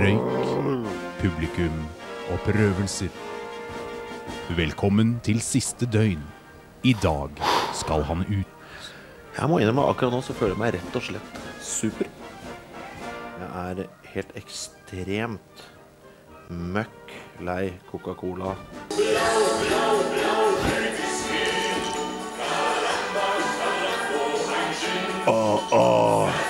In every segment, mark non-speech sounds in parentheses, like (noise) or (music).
røyk, publikum og prøvelser. Velkommen til siste døgn. I dag skal han ut. Jeg må innrømme akkurat nå så føler jeg meg rett og slett super. Jeg er helt ekstremt møkk lei Coca-Cola. Åh, åh.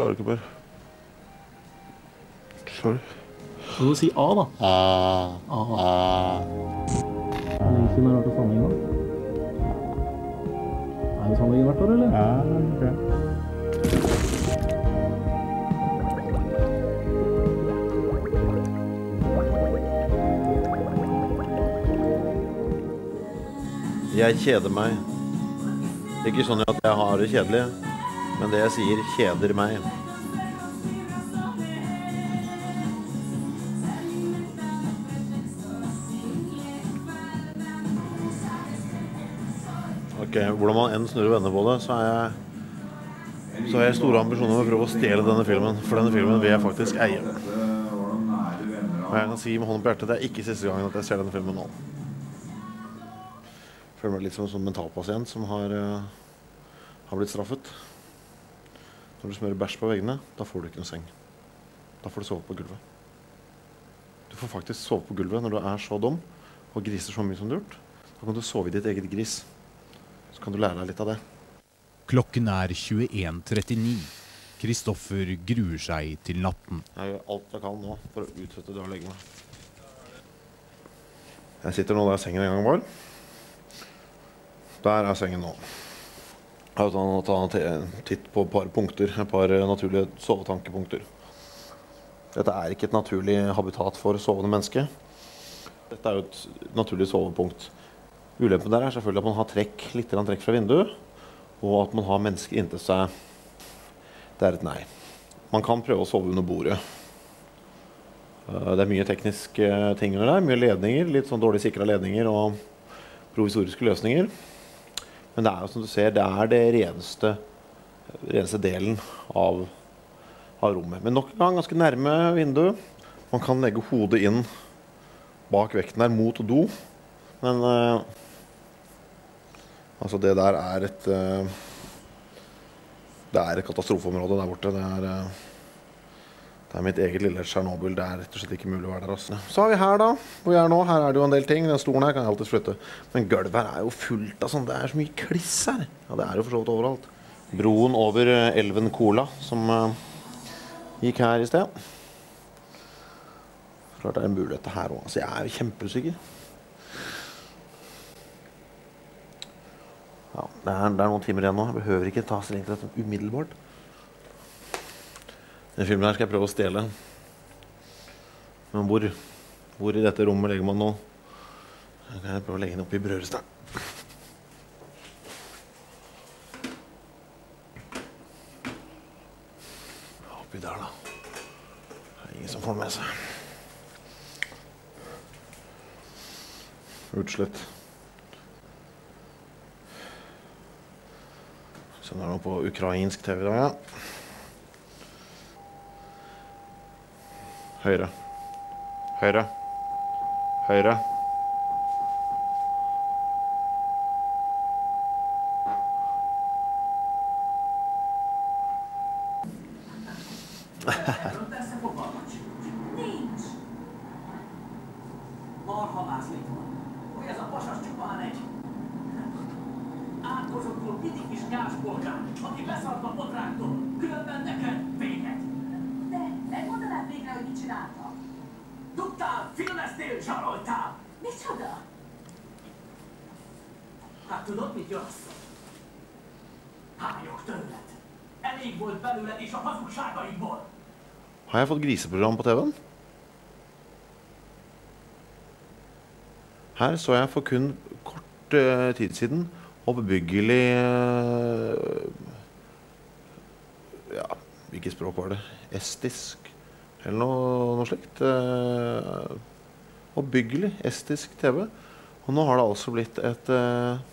Klarer ikke mer. Sorry. Du må si A, da. A. A. Lenge siden har du vært tannlegen, da. Er det tannlegen hvert år, eller? Jeg kjeder meg. Det er Ikke sånn at jeg har det kjedelig, men det jeg sier, kjeder meg. Ok, Hvordan man enn snurrer og vender på det, så jeg har jeg store ambisjoner om å prøve å stjele denne filmen. For denne filmen vil jeg faktisk eie. Og jeg kan si med hånden på hjertet det er ikke siste gangen at jeg ser denne filmen nå. Jeg føler meg litt som en sånn mentalpasient som har, uh, har blitt straffet. Når du smører bæsj på veggene, da får du ikke noe seng. Da får du sove på gulvet. Du får faktisk sove på gulvet når du er så dum og griser så mye som du har gjort. Da kan du sove i ditt eget gris. Så kan du lære deg litt av det. Klokken er 21.39. Kristoffer gruer seg til natten. Jeg gjør alt jeg kan nå for å utsette det å legge meg. Jeg sitter nå der sengen en gang var. Der er sengen nå. Har tatt en titt på et par punkter, et par eh, naturlige sovetankepunkter. Dette er ikke et naturlig habitat for sovende menneske. Dette er jo et naturlig sovepunkt. Ulempen der er selvfølgelig at man har trekk, litt trekk fra vinduet, og at man har mennesker inntil seg. Det er et nei. Man kan prøve å sove under bordet. Eh, Det er mye tekniske ting under der. Mye ledninger, litt sånn dårlig sikra ledninger og provisoriske løsninger. Men det er jo som du ser, det er det reneste, reneste delen av, av rommet. Men nok en gang ganske nærme vinduet. Man kan legge hodet inn bak vekten der mot do. Men uh, altså det der er et uh, Det er et katastrofeområde der borte. Det er, eh, det er mitt eget lille Tsjernobyl. Det er rett og slett ikke mulig å være der. Altså. Så har vi her, da. Hvor jeg er nå. Her er det jo en del ting. Den stolen her kan jeg alltid flytte. Men gulvet her er jo fullt av sånn. Det er så mye kliss her. Ja, det er jo for så vidt overalt. Broen over eh, elven Kola, som uh, gikk her i sted. Klart det er en mulighet til her òg. Altså, jeg er jo kjempeusikker. Ja, det er, det er noen timer igjen nå. Jeg behøver ikke ta stilling til dette umiddelbart. Den filmen her skal jeg prøve å stjele. Men hvor? Hvor i dette rommet legger man nå? Jeg kan prøve å legge den oppi brødristeren. Oppi der, da. Det er ingen som får den med seg. Utslett. Så nå er det på ukrainsk TV da, ja. Høyre. Høyre. Høyre. Filmeztél, zsaroltál. Micsoda? Hát tudod, mit javaslok? Hájok tőled. Elég volt belőled és a hazugságaidból. Har jeg fått griseprogram på TV-en? Her så jeg for kun kort uh, tid siden oppbyggelig uh, Ja, hvilket språk var det? Estisk? Eller noe, noe slikt. eh, Oppbyggelig, estisk TV. Og nå har det altså blitt et eh,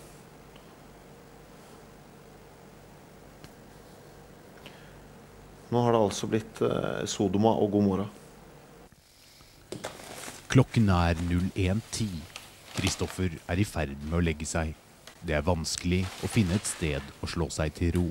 Nå har det altså blitt eh, Sodoma og Gomorra. Klokken er 01.10. Kristoffer er i ferd med å legge seg. Det er vanskelig å finne et sted å slå seg til ro.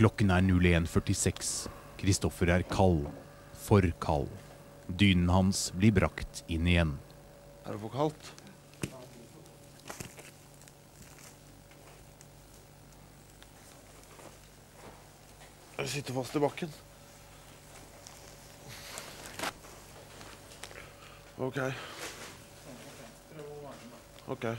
Klokken er 01.46. Kristoffer er kald. For kald. Dynen hans blir brakt inn igjen. Er det for kaldt? Jeg sitter fast i bakken. OK. OK.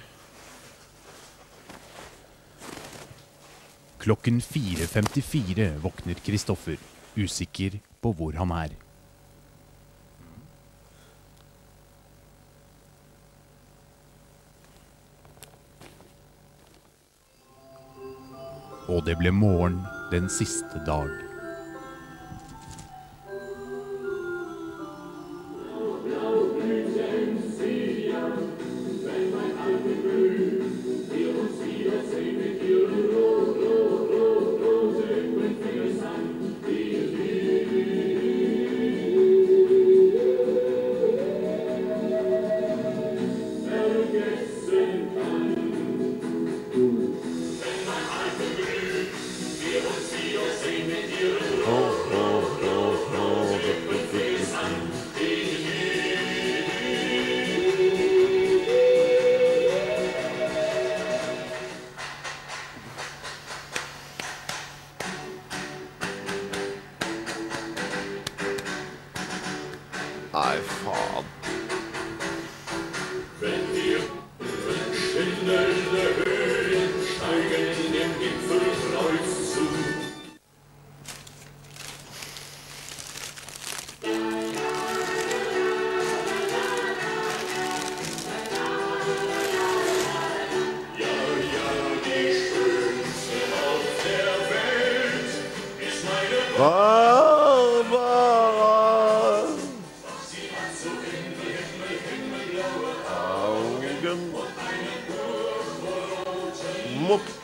Klokken 4.54 våkner Kristoffer, usikker på hvor han er. Og det ble morgen den siste dag. Nei, faen. Mop.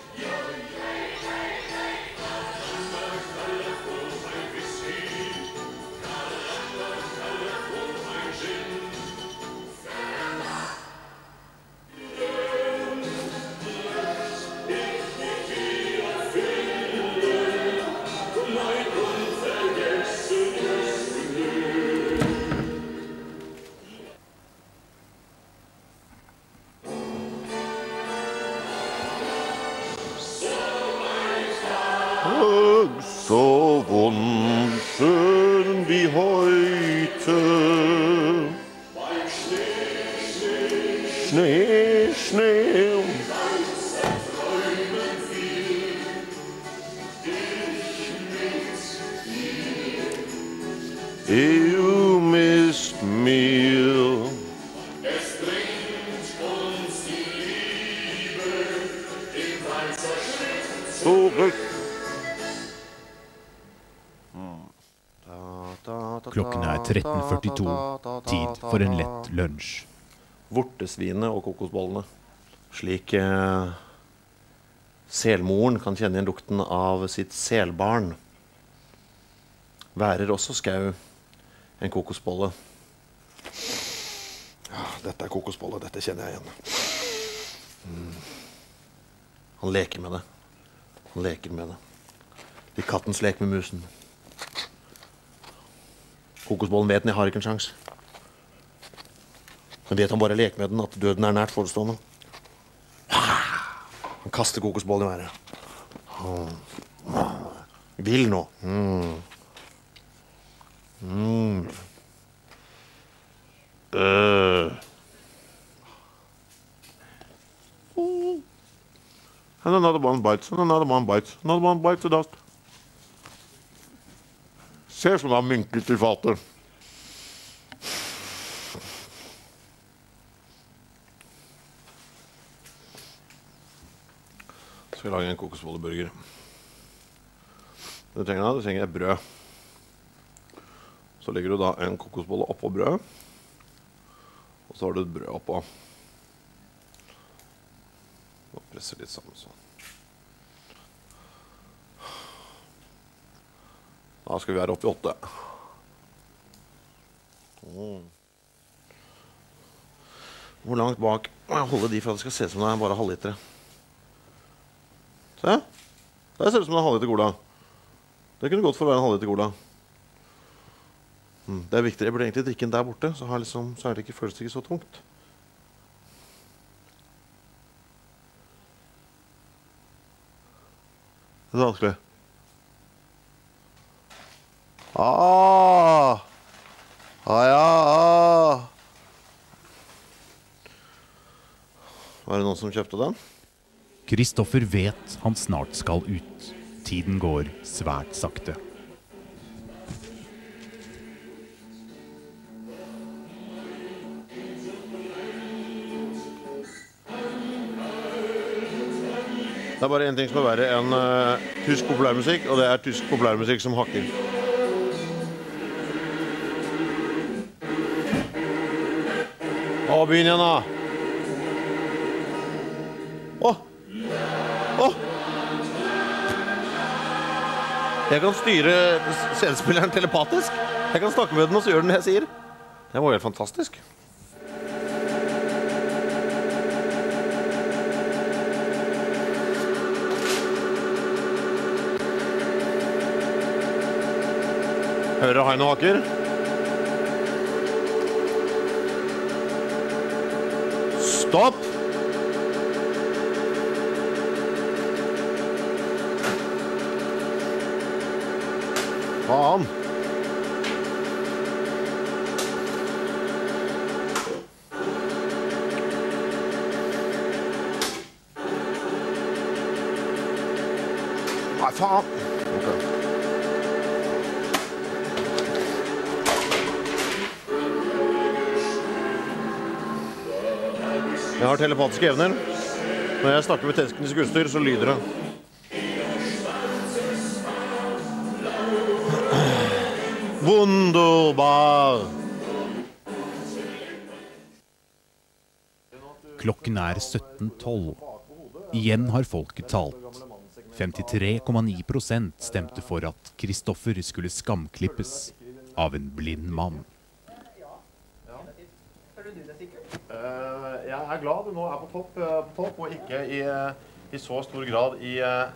Mupp. Og så vondsjøen vi Klokken er 13.42. Tid for en lett lunsj. Vortesvinet og kokosbollene. Slik eh, selmoren kan kjenne igjen lukten av sitt selbarn, værer også skau en kokosbolle. Ja, dette er kokosbolle. Dette kjenner jeg igjen. Mm. Han leker med det. Han leker med det. Det er kattens lek med musen. Kokosbollen vet den jeg har ikke en sjanse. Men vet han bare leker med den, at døden er nært forestående? Han kaster kokosbollen i været. Vil nå. Mm. Mm. Øh. And another one bites, and another one bites, another one bites the dust. Se som har mynket i fatet. Skal jeg lage en kokosbolleburger. Det du trenger da, du trenger brød. Så legger du da en kokosbolle oppå brødet. Og så har du et brød oppå. Og presser litt sammen sånn. Da skal vi være oppe i åtte. Mm. Hvor langt bak må jeg holde de for at det skal se ut som det er bare halvlitere? Se. Der ser det ut som det er halvliter cola. Det kunne gått for å være en halvliter cola. Mm, det er viktig. Jeg burde egentlig drikke den der borte, så, liksom, så er det ikke, føles det ikke så tungt. Det er vanskelig. Ah. Ah, ja, ah. Var det noen som kjøpte den? Kristoffer vet han snart skal ut. Tiden går svært sakte. Det er bare én ting som er verre enn uh, tysk populærmusikk, og det er tysk populærmusikk som hakker. Å, begynn igjen, da. Å! Å! Jeg kan styre CD-spilleren telepatisk. Jeg kan snakke med den, og så gjør den det jeg sier. Det var helt fantastisk. Hører hai noe Stopp! Faen! Nei, faen! Jeg har telepatiske evner. Når jeg snakker med teknisk utstyr, så lyder det. Wunderbar! Klokken er 17.12. Igjen har folket talt. 53,9% stemte for at Kristoffer skulle skamklippes av en blind mann. Eh, jeg er glad du nå er på topp, eh, på topp og ikke i, eh, i så stor grad i, eh,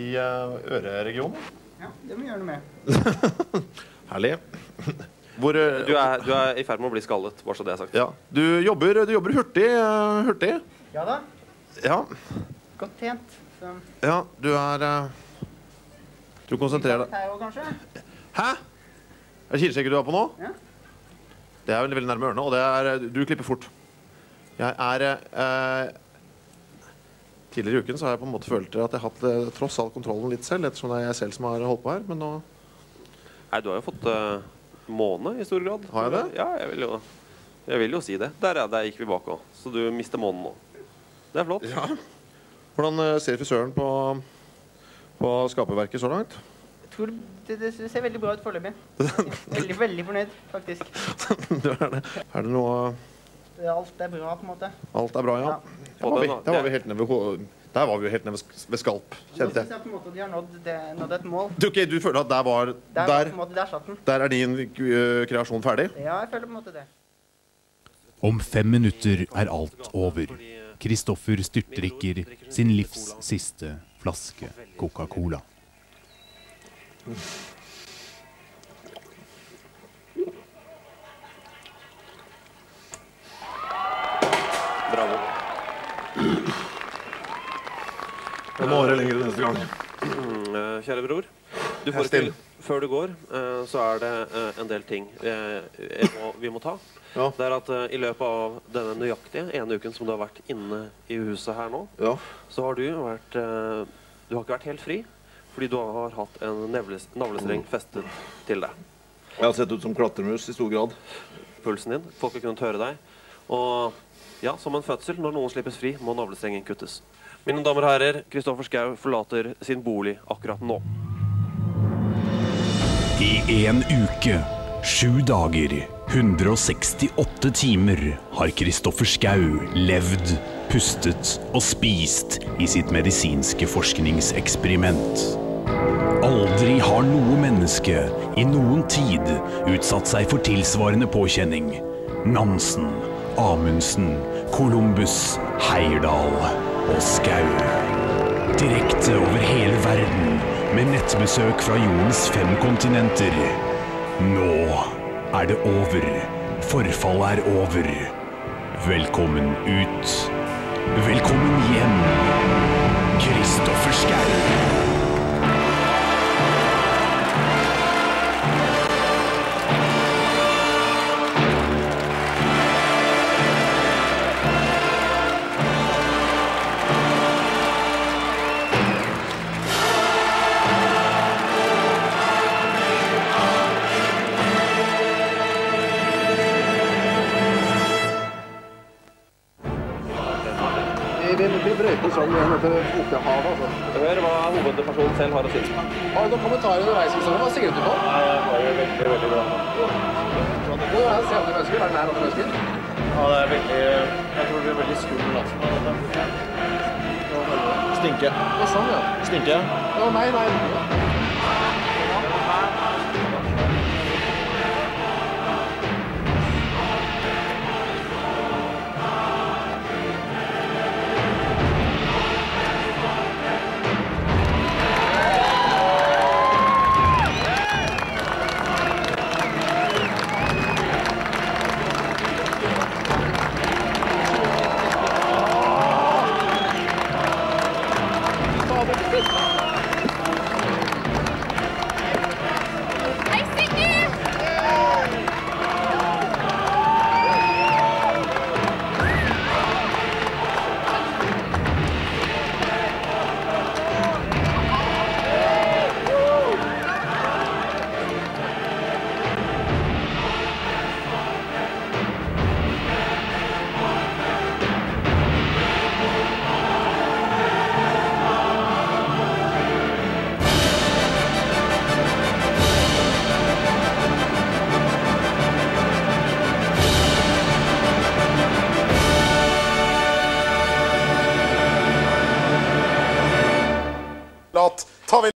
i øreregionen. Ja, det må vi gjøre noe med. (laughs) Herlig. Hvor Du er, du er i ferd med å bli skallet, bare så det er sagt. Ja. Du jobber, du jobber hurtig. hurtig. Ja da, Ja. godt tjent. Så, ja, du er Du konsentrerer deg? Hæ? Er det kileskjegget du har på nå? Ja. Det er veldig, veldig nærme ørene, og det er, du klipper fort. Jeg er eh, Tidligere i uken så har jeg på en måte følt at jeg har hatt eh, tross alt kontrollen litt selv, ettersom det er jeg selv som har holdt på her. Men nå Nei, du har jo fått uh, måne i stor grad. Har jeg det? Ja, jeg vil jo, jeg vil jo si det. Der, ja, der gikk vi bak òg. Så du mister månen nå. Det er flott. Ja. Hvordan eh, ser frisøren på, på skaperverket så langt? Jeg tror det, det ser veldig bra ut foreløpig. (laughs) Veldig, veldig fornøyd, faktisk. (laughs) Er, det. er det noe Det- Alt er bra, på en måte. Alt er bra, ja? Ja. Der var vi, der var vi helt nede ved, der var vi jo helt nede ved sk- ved skalp, Nå kjente synes jeg. på en måte de har nådd, det, nådd et mål. Du, okay, du føler at der var Der, Der, på en måte, der satt den. der er din eh, kreasjon ferdig? Ja, jeg føler på en måte det. Om fem minutter er alt over. Kristoffer styrtdrikker sin livs siste flaske Coca-Cola. Bravo. Jeg må være lenger neste gang. Mm, eh, kjære bror. Du får til, før du går, eh, så er det eh, en del ting må, vi må ta. Ja. Det er at I løpet av denne nøyaktige ene uken som du har vært inne i huset her nå, Ja. så har du vært Du har ikke vært helt fri. Fordi du har hatt en nevles, navlestreng festet til deg. Jeg har sett ut som klatremus i stor grad. Pulsen din. Folk har kunnet høre deg. Og ja, som en fødsel, når noen slippes fri, må navlestrengen kuttes. Mine damer og herrer, Kristoffer Schau forlater sin bolig akkurat nå. I en uke, sju dager, 168 timer har Kristoffer Schau levd, pustet og spist i sitt medisinske forskningseksperiment. Aldri har noe menneske i noen tid utsatt seg for tilsvarende påkjenning. Nansen, Amundsen, Columbus, Heierdal og Skau. Direkte over hele verden med nettbesøk fra jordens fem kontinenter. Nå er det over. Forfallet er over. Velkommen ut. Velkommen hjem. Kristoffer Schau. Vi, vi brøyter sånn Okehavet, altså. Hør hva hovedpersonen selv har å si. Har du noen kommentarer underveis? Kristoffer? Hva sikret du på? Nei, jeg var jo veldig, veldig bra. Hvordan er se andre mennesker? Er nær andre mennesker? Ja, det er veldig Jeg tror det blir veldig skummelt. Altså. Stinke. Ja, sånn, ja. Stinker jeg? Ja, nei, nei.